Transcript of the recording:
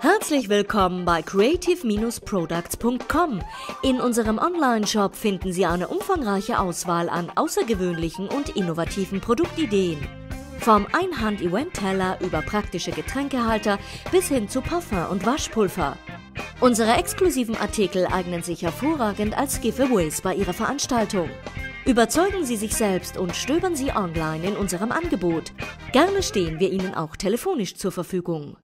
Herzlich willkommen bei creative-products.com. In unserem Online-Shop finden Sie eine umfangreiche Auswahl an außergewöhnlichen und innovativen Produktideen. Vom Einhand-Event-Teller über praktische Getränkehalter bis hin zu Parfum und Waschpulver. Unsere exklusiven Artikel eignen sich hervorragend als Giveaways bei Ihrer Veranstaltung. Überzeugen Sie sich selbst und stöbern Sie online in unserem Angebot. Gerne stehen wir Ihnen auch telefonisch zur Verfügung.